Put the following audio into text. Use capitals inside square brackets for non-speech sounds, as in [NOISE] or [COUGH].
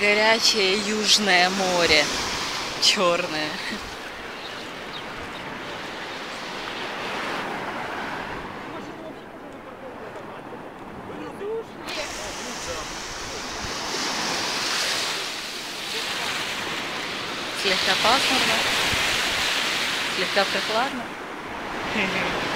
горячее южное море. Черное. Слегка пасмурно, слегка прохладно. [LAUGHS]